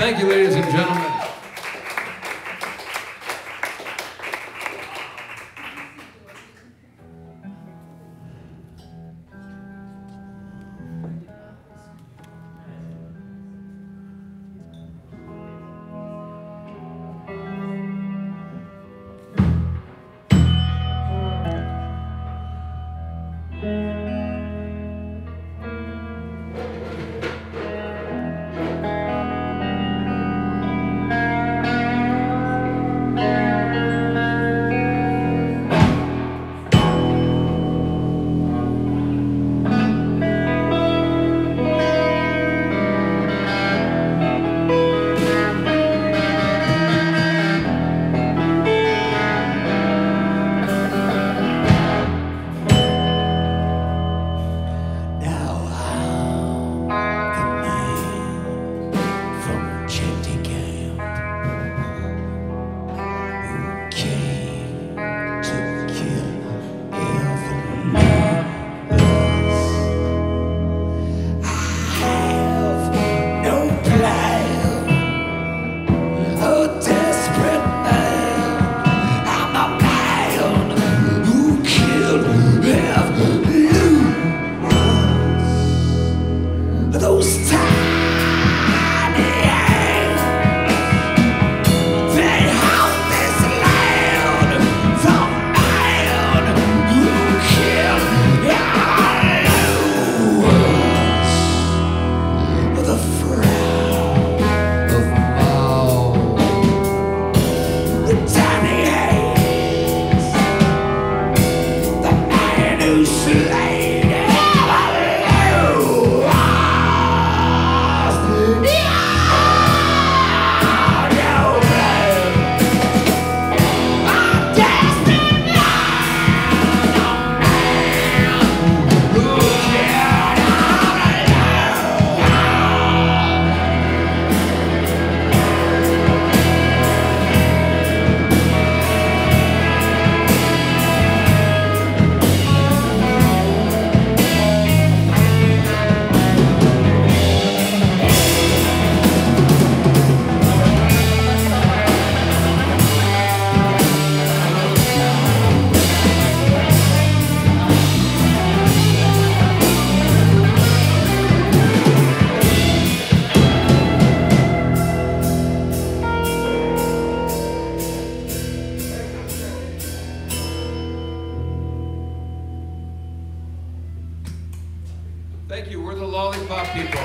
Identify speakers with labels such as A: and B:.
A: Thank you, ladies and gentlemen. Thank you. We're the lollipop people.